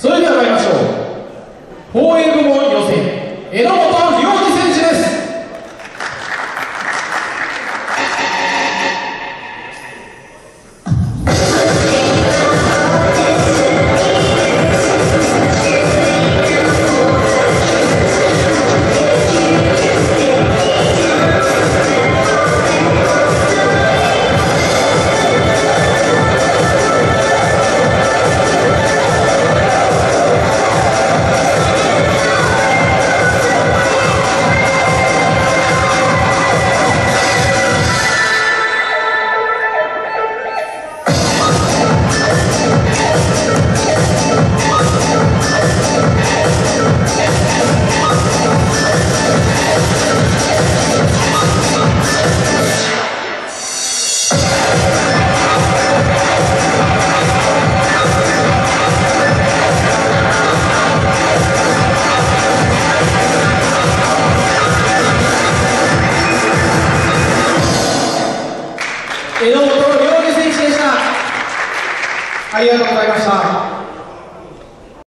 それでは参りましょう。放映部門予選榎本良二榎本亮二選手でした。ありがとうございました。